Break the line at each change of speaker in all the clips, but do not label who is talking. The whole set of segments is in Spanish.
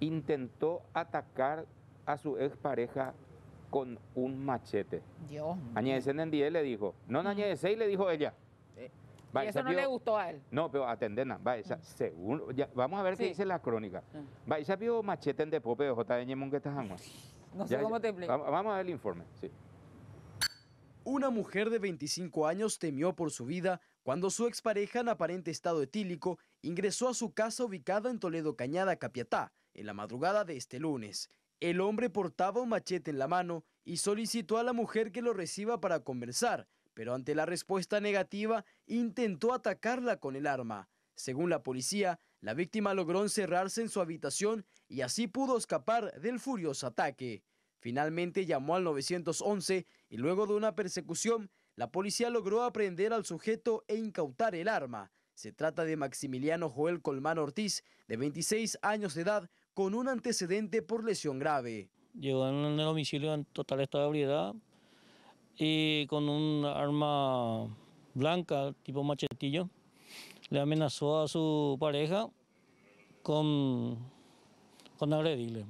intentó atacar a su expareja con un machete.
Dios.
Añadece en le dijo, no
Mm.
añadece y le dijo ella. Va,
y
esa
eso no
vio-
le gustó a él.
No, pero atendena, va, esa, según, ya, vamos a ver qué dice la crónica.
Mm.
Va, esa vio machete en depope de J. Ñemón que estás
No sé cómo te explico.
Vamos, vamos a ver el informe, sí.
Una mujer de 25 años temió por su vida cuando su expareja en aparente estado etílico ingresó a su casa ubicada en Toledo Cañada, Capiatá, en la madrugada de este lunes. El hombre portaba un machete en la mano y solicitó a la mujer que lo reciba para conversar, pero ante la respuesta negativa intentó atacarla con el arma. Según la policía, la víctima logró encerrarse en su habitación y así pudo escapar del furioso ataque. Finalmente llamó al 911 y luego de una persecución, la policía logró aprender al sujeto e incautar el arma. Se trata de Maximiliano Joel Colmán Ortiz, de 26 años de edad, con un antecedente por lesión grave.
Llegó en el domicilio en total estado de ebriedad y con un arma blanca tipo machetillo le amenazó a su pareja con, con agredirle.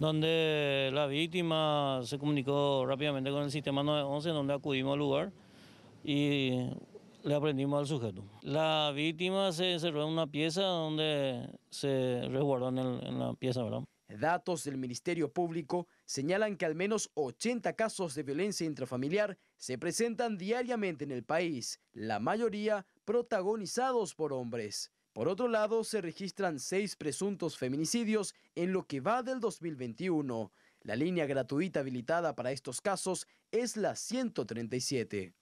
Donde la víctima se comunicó rápidamente con el sistema 911, donde acudimos al lugar y le aprendimos al sujeto. La víctima se encerró en una pieza donde se resguardó en, la pieza, ¿verdad?
Datos del Ministerio Público señalan que al menos 80 casos de violencia intrafamiliar se presentan diariamente en el país, la mayoría protagonizados por hombres. Por otro lado, se registran seis presuntos feminicidios en lo que va del 2021. La línea gratuita habilitada para estos casos es la 137.